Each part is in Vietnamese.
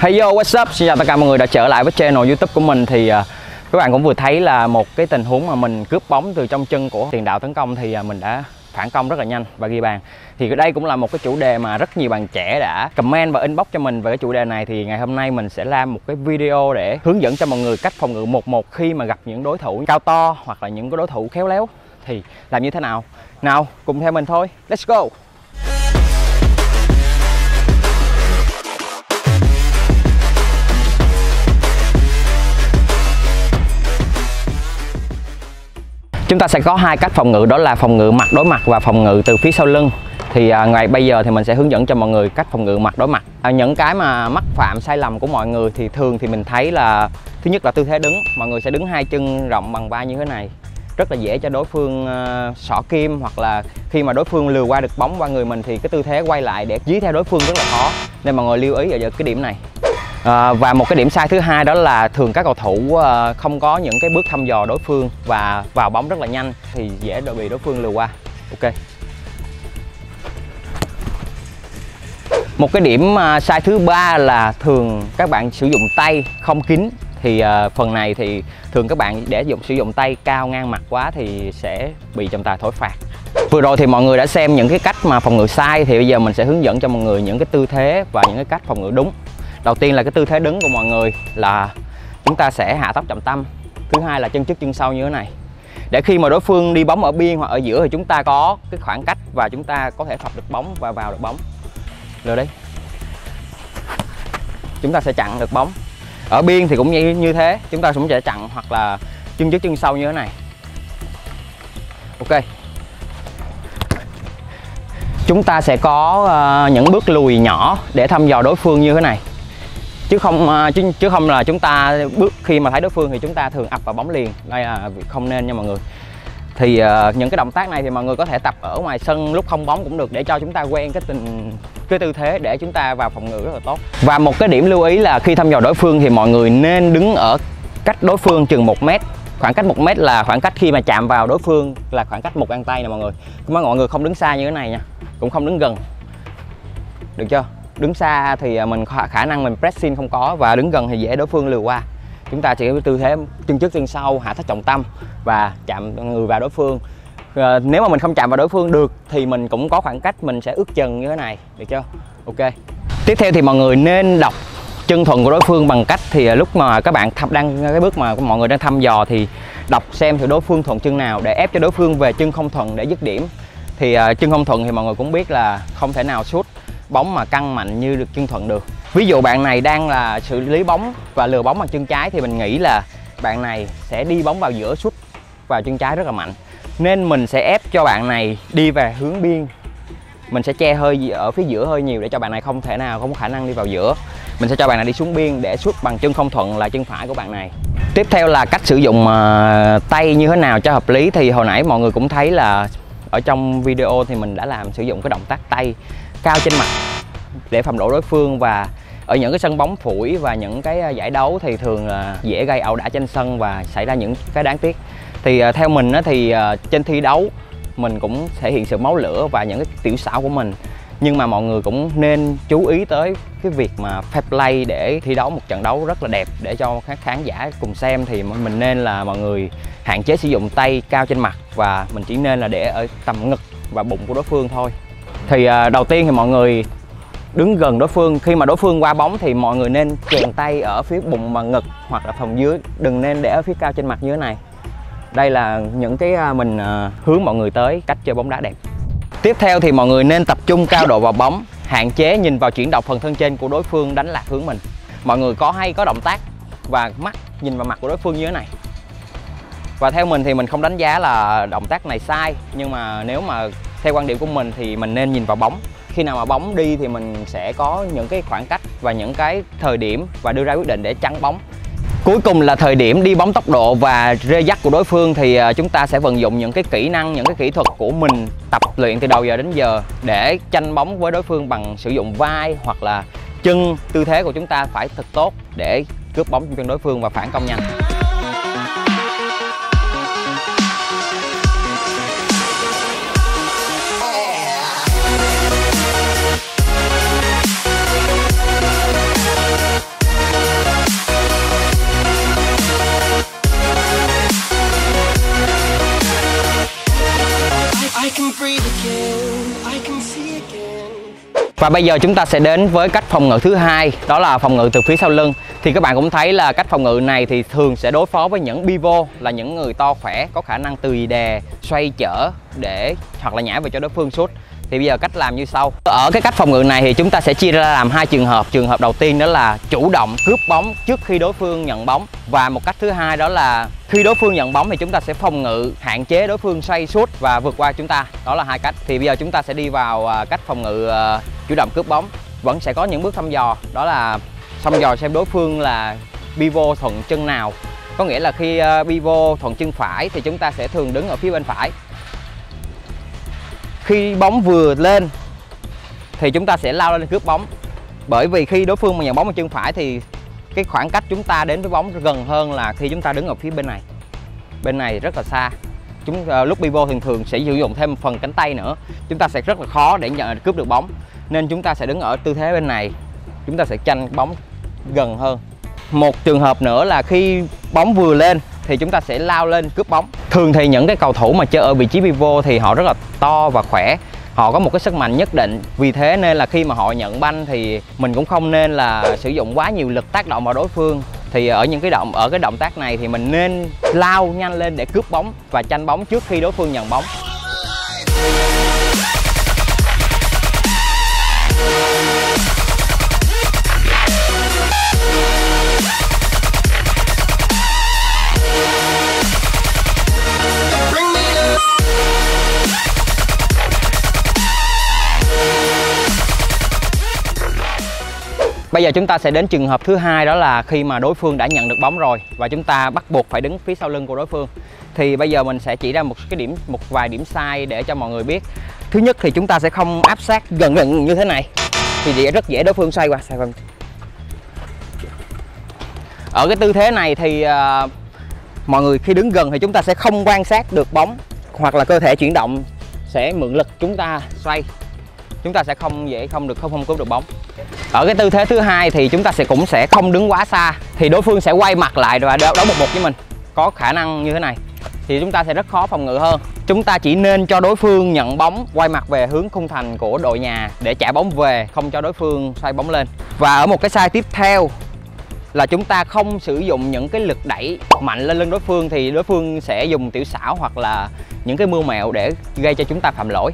Hey yo, what's up? Xin chào tất cả mọi người đã trở lại với channel YouTube của mình thì uh, các bạn cũng vừa thấy là một cái tình huống mà mình cướp bóng từ trong chân của tiền đạo tấn công thì uh, mình đã phản công rất là nhanh và ghi bàn. Thì đây cũng là một cái chủ đề mà rất nhiều bạn trẻ đã comment và inbox cho mình về cái chủ đề này thì ngày hôm nay mình sẽ làm một cái video để hướng dẫn cho mọi người cách phòng ngự một một khi mà gặp những đối thủ cao to hoặc là những cái đối thủ khéo léo thì làm như thế nào. Nào, cùng theo mình thôi. Let's go. Chúng ta sẽ có hai cách phòng ngự đó là phòng ngự mặt đối mặt và phòng ngự từ phía sau lưng. Thì à, ngày bây giờ thì mình sẽ hướng dẫn cho mọi người cách phòng ngự mặt đối mặt. À, những cái mà mắc phạm sai lầm của mọi người thì thường thì mình thấy là thứ nhất là tư thế đứng. Mọi người sẽ đứng hai chân rộng bằng vai như thế này. Rất là dễ cho đối phương à, uh, sọ kim hoặc là khi mà đối phương lừa qua được bóng qua người mình thì cái tư thế quay lại để dí theo đối phương rất là khó. Nên mọi người lưu ý ở cái điểm này. À, và một cái điểm sai thứ hai đó là thường các cầu thủ à, không có những cái bước thăm dò đối phương và vào bóng rất là nhanh thì dễ bị đối phương lừa qua. Ok. Một cái điểm à, sai thứ ba là thường các bạn sử dụng tay không kín thì à, phần này thì thường các bạn để dùng sử dụng tay cao ngang mặt quá thì sẽ bị trọng tài thổi phạt. Vừa rồi thì mọi người đã xem những cái cách mà phòng ngự sai thì bây giờ mình sẽ hướng dẫn cho mọi người những cái tư thế và những cái cách phòng ngự đúng đầu tiên là cái tư thế đứng của mọi người là chúng ta sẽ hạ tóc trọng tâm. Thứ hai là chân trước chân sau như thế này. Để khi mà đối phương đi bóng ở biên hoặc ở giữa thì chúng ta có cái khoảng cách và chúng ta có thể phập được bóng và vào được bóng. Rồi đấy chúng ta sẽ chặn được bóng. Ở biên thì cũng như, như thế. Chúng ta cũng sẽ chặn hoặc là chân trước chân sau như thế này. Ok. Chúng ta sẽ có uh, những bước lùi nhỏ để thăm dò đối phương như thế này chứ không à, chứ, chứ không là chúng ta bước khi mà thấy đối phương thì chúng ta thường ập vào bóng liền. Đây là không nên nha mọi người. Thì uh, những cái động tác này thì mọi người có thể tập ở ngoài sân lúc không bóng cũng được để cho chúng ta quen cái tình cái tư thế để chúng ta vào phòng ngự rất là tốt. Và một cái điểm lưu ý là khi thăm dò đối phương thì mọi người nên đứng ở cách đối phương chừng một mét. Khoảng cách một mét là khoảng cách khi mà chạm vào đối phương là khoảng cách một găng tay nè mọi người. Mọi người không đứng xa như thế này nha. Cũng không đứng gần. Được chưa? Đứng xa thì à, mình khả năng mình pressing không có và đứng gần thì dễ đối phương lừa qua. Chúng ta chỉ có tư thế chân trước chân sau hạ thấp trọng tâm và chạm người vào đối phương. À, nếu mà mình không chạm vào đối phương được thì mình cũng có khoảng cách mình sẽ ướt chân như thế này được chưa? Ok. Tiếp theo thì mọi người nên đọc chân thuận của đối phương bằng cách thì à, lúc mà các bạn đang cái bước mà mọi người đang thăm dò thì đọc xem thì đối phương thuận chân nào để ép cho đối phương về chân không thuận để dứt điểm. Thì uh, chân không thuận thì mọi người cũng biết là không thể nào sút bóng mà căng mạnh như được chân thuận được. Ví dụ bạn này đang là xử lý bóng và lừa bóng bằng chân trái thì mình nghĩ là bạn này sẽ đi bóng vào giữa sút vào chân trái rất là mạnh. Nên mình sẽ ép cho bạn này đi về hướng biên. Mình sẽ che hơi ở phía giữa hơi nhiều để cho bạn này không thể nào không có khả năng đi vào giữa. Mình sẽ cho bạn này đi xuống biên để sút bằng chân không thuận là chân phải của bạn này. Tiếp theo là cách sử dụng uh, tay như thế nào cho hợp lý thì hồi nãy mọi người cũng thấy là ở trong video thì mình đã làm sử dụng cái động tác tay cao trên mặt để phòng độ đối phương và ở những cái sân bóng phủi và những cái à, giải đấu thì thường là dễ gây ẩu đả trên sân và xảy ra những cái đáng tiếc. Thì à, theo mình thì à, trên thi đấu mình cũng thể hiện sự máu lửa và những cái tiểu xảo của mình nhưng mà mọi người cũng nên chú ý tới cái việc mà fair play để thi đấu một trận đấu rất là đẹp để cho các khán giả cùng xem. Thì mình nên là mọi người hạn chế sử dụng tay cao trên mặt và mình chỉ nên là để ở tầm ngực và bụng của đối phương thôi. Thì à, đầu tiên thì mọi người đứng gần đối phương. Khi mà đối phương qua bóng thì mọi người nên chèn tay ở phía bụng và ngực hoặc là phần dưới. Đừng nên để ở phía cao trên mặt như thế này. Đây là những cái à, mình à, hướng mọi người tới cách chơi bóng đá đẹp tiếp theo thì mọi người nên tập trung cao độ vào bóng, hạn chế nhìn vào chuyển động phần thân trên của đối phương đánh lạc hướng mình. Mọi người có hay có động tác và mắt nhìn vào mặt của đối phương như thế này. Và theo mình thì mình không đánh giá là động tác này sai, nhưng mà nếu mà theo quan điểm của mình thì mình nên nhìn vào bóng. Khi nào mà bóng đi thì mình sẽ có những cái khoảng cách và những cái thời điểm và đưa ra quyết định để chắn bóng. Cuối cùng là thời điểm đi bóng tốc độ và rê dắt của đối phương thì à, chúng ta sẽ vận dụng những cái kỹ năng, những cái kỹ thuật của mình tập luyện từ đầu giờ đến giờ để tranh bóng với đối phương bằng sử dụng vai hoặc là chân, tư thế của chúng ta phải thật tốt để cướp bóng trong chân đối phương và phản công nhanh. Và bây giờ chúng ta sẽ đến với cách phòng ngự thứ hai, đó là phòng ngự từ phía sau lưng. Thì các bạn cũng thấy là cách phòng ngự này thì thường sẽ đối phó với những pivot là những người to khỏe có khả năng tùy đè, xoay chở để hoặc là nhảy về cho đối phương sút. Thì bây giờ cách làm như sau. Ở cái cách phòng ngự này thì chúng ta sẽ chia ra làm hai trường hợp. Trường hợp đầu tiên đó là chủ động cướp bóng trước khi đối phương nhận bóng và một cách thứ hai đó là khi đối phương nhận bóng thì chúng ta sẽ phòng ngự hạn chế đối phương xoay sút và vượt qua chúng ta. Đó là hai cách. Thì bây giờ chúng ta sẽ đi vào à, cách phòng ngự à, chủ động cướp bóng. Vẫn sẽ có những bước thăm dò, đó là thăm dò xem đối phương là pivot thuận chân nào. Có nghĩa là khi ờ, pivot thuận chân phải thì chúng ta sẽ thường đứng ở phía bên phải. Khi bóng vừa lên thì chúng ta sẽ lao lên cướp bóng. Bởi vì khi đối phương mà nhận bóng bằng chân phải thì cái khoảng cách chúng ta đến với bóng gần hơn là khi chúng ta đứng ở phía bên này. Bên này rất là xa. Chúng uh, lúc pivot thường thường sẽ sử dụng thêm phần cánh tay nữa. Chúng ta sẽ rất là khó để nhận cướp được bóng nên chúng ta sẽ đứng ở tư thế bên này. Chúng ta sẽ tranh bóng gần hơn. Một trường hợp nữa là khi bóng vừa lên thì chúng ta sẽ lao lên cướp bóng. Thường thì những cái cầu thủ mà chơi ở vị trí pivot thì họ rất là to và khỏe. Họ có một cái sức mạnh nhất định. Vì thế nên là khi mà họ nhận banh thì mình cũng không nên là sử dụng quá nhiều lực tác động vào đối phương. Thì ở những cái động, ở cái động tác này thì mình nên lao nhanh lên để cướp bóng và tranh bóng trước khi đối phương nhận bóng. Bây giờ chúng ta sẽ đến trường hợp thứ hai đó là khi mà đối phương đã nhận được bóng rồi và chúng ta bắt buộc phải đứng phía sau lưng của đối phương. Thì bây giờ mình sẽ chỉ ra một cái điểm một vài điểm sai để cho mọi người biết. Thứ nhất thì chúng ta sẽ không áp sát gần gần như thế này. Thì dễ rất dễ đối phương xoay qua xoay qua. Ở cái tư thế này thì uh, mọi người khi đứng gần thì chúng ta sẽ không quan sát được bóng hoặc là cơ thể chuyển động sẽ mượn lực chúng ta xoay chúng ta sẽ không dễ không được, không không cứu được bóng. Ở cái tư thế thứ hai thì chúng ta sẽ cũng sẽ không đứng quá xa, thì đối phương sẽ quay mặt lại và đấu đấu một một với mình. Có khả năng như thế này, thì chúng ta sẽ rất khó phòng ngự hơn. Chúng ta chỉ nên cho đối phương nhận bóng, quay mặt về hướng khung thành của đội nhà để trả bóng về, không cho đối phương xoay bóng lên. Và ở một cái sai tiếp theo là chúng ta không sử dụng những cái lực đẩy mạnh lên lưng đối phương, thì đối phương sẽ dùng tiểu xảo hoặc là những cái mưu mẹo để gây cho chúng ta phạm lỗi.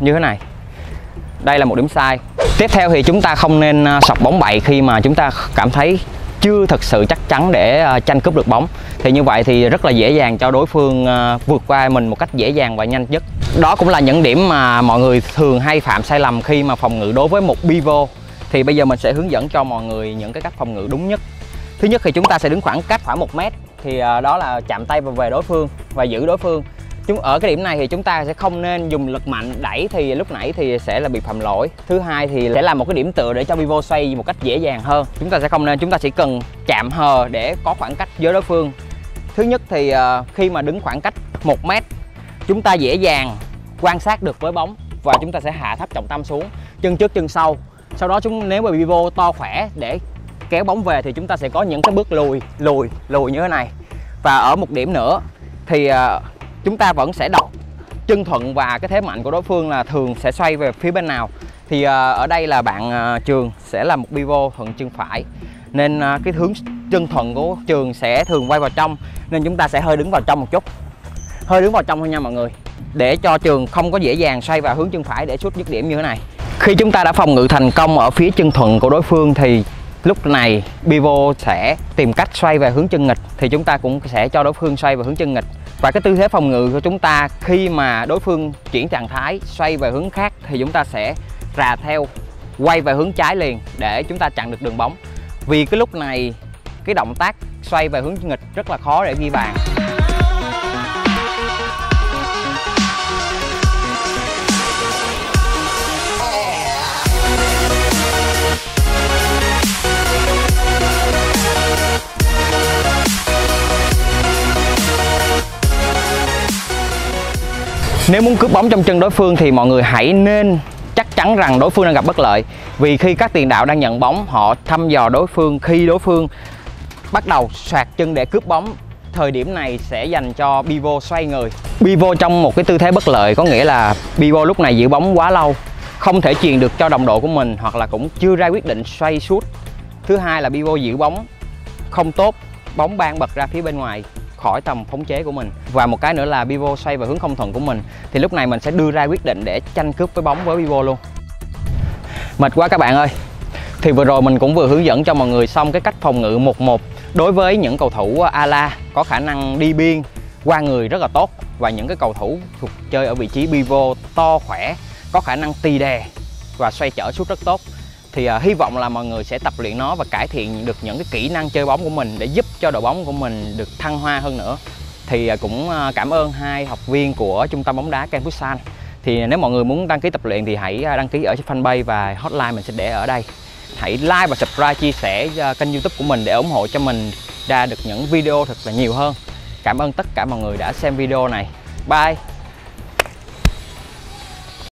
Như thế này. Đây là một điểm sai. Tiếp theo thì chúng ta không nên à, sọc bóng bậy khi mà chúng ta cảm thấy chưa thực sự chắc chắn để à, tranh cướp được bóng. Thì như vậy thì rất là dễ dàng cho đối phương à, vượt qua mình một cách dễ dàng và nhanh nhất. Đó cũng là những điểm mà mọi người thường hay phạm sai lầm khi mà phòng ngự đối với một pivot thì bây giờ mình sẽ hướng dẫn cho mọi người những cái cách phòng ngự đúng nhất. Thứ nhất thì chúng ta sẽ đứng khoảng cách khoảng một mét. Thì đó là chạm tay vào về đối phương và giữ đối phương chúng, ở cái điểm này thì chúng ta sẽ không nên dùng lực mạnh. Đẩy thì lúc nãy thì sẽ là bị phạm lỗi. Thứ hai thì sẽ là một cái điểm tựa để cho pivot xoay một cách dễ dàng hơn. Chúng ta sẽ không nên, chúng ta chỉ cần chạm hờ để có khoảng cách với đối phương. Thứ nhất thì ờ, khi mà đứng khoảng cách một mét, chúng ta dễ dàng quan sát được với bóng và chúng ta sẽ hạ thấp trọng tâm xuống. Chân trước, chân sau. Sau đó chúng, nếu mà pivot to khỏe để kéo bóng về thì chúng ta sẽ có những cái bước lùi lùi lùi như thế này. Và ở một điểm nữa thì ờ, chúng ta vẫn sẽ đọc chân thuận và cái thế mạnh của đối phương là thường sẽ xoay về phía bên nào. Thì à, ở đây là bạn à, trường sẽ là một pivot thuận chân phải. Nên à, cái hướng chân thuận của trường sẽ thường quay vào trong, nên chúng ta sẽ hơi đứng vào trong một chút. Hơi đứng vào trong thôi nha mọi người. Để cho trường không có dễ dàng xoay vào hướng chân phải để sút dứt điểm như thế này. Khi chúng ta đã phòng ngự thành công ở phía chân thuận của đối phương thì lúc này pivot sẽ tìm cách xoay về hướng chân nghịch, thì chúng ta cũng sẽ cho đối phương xoay về hướng chân nghịch và cái tư thế phòng ngự của chúng ta khi mà đối phương chuyển trạng thái, xoay về hướng khác thì chúng ta sẽ rà theo, quay về hướng trái liền để chúng ta chặn được đường bóng. Vì cái lúc này, cái động tác xoay về hướng nghịch rất là khó để ghi bàn. Nếu muốn cướp bóng trong chân đối phương thì mọi người hãy nên chắc chắn rằng đối phương đang gặp bất lợi. Vì khi các tiền đạo đang nhận bóng, họ thăm dò đối phương. Khi đối phương bắt đầu soạt chân để cướp bóng, thời điểm này sẽ dành cho BiVo xoay người. BiVo trong một cái tư thế bất lợi, có nghĩa là BiVo lúc này giữ bóng quá lâu, không thể truyền được cho đồng đội của mình hoặc là cũng chưa ra quyết định xoay suốt. Thứ hai là BiVo giữ bóng không tốt, bóng ban bật ra phía bên ngoài khỏi tầm khống chế của mình. Và một cái nữa là pivot xoay vào hướng không thuận của mình. Thì lúc này mình sẽ đưa ra quyết định để tranh cướp với bóng với pivot luôn. Mệt quá các bạn ơi. Thì vừa rồi mình cũng vừa hướng dẫn cho mọi người xong cái cách phòng ngự 1-1 đối với những cầu thủ à, ala có khả năng đi biên, qua người rất là tốt. Và những cái cầu thủ thuộc chơi ở vị trí pivot to khỏe, có khả năng tì đè và xoay trở suốt rất tốt thì uh, hy vọng là mọi người sẽ tập luyện nó và cải thiện được những cái kỹ năng chơi bóng của mình để giúp cho đội bóng của mình được thăng hoa hơn nữa. Thì uh, cũng uh, cảm ơn hai học viên của trung tâm bóng đá Ken Futsal thì nếu mọi người muốn đăng ký tập luyện thì hãy đăng ký ở fanpage và hotline mình sẽ để ở đây. Hãy like và subscribe chia sẻ kênh youtube của mình để ủng hộ cho mình ra được những video thật là nhiều hơn. Cảm ơn tất cả mọi người đã xem video này. Bye!